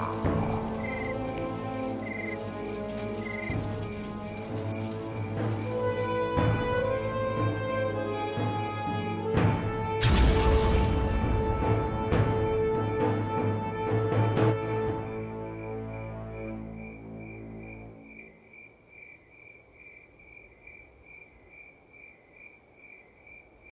Wow.